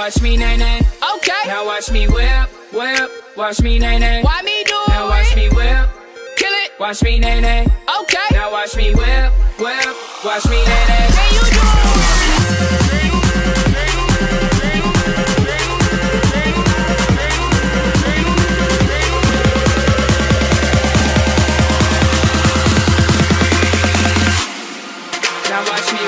watch me, nae, nae. Okay. Now watch me whip, whip. Watch me, nae, nae. Why me do it? Now watch me whip. Kill it. Watch me, nae, nae. Okay. Now watch me whip, whip. Watch me, nae, nae. Can you do Now watch me.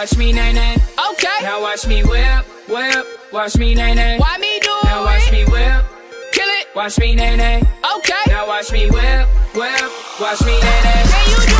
Watch me, nae, nae. Okay. Now watch me whip, whip. Watch me, nae, nae. Why me do Now watch me whip. Kill it. Watch me, nae, nae. Okay. Now watch me whip, whip. Watch me, nae, nae. Can you do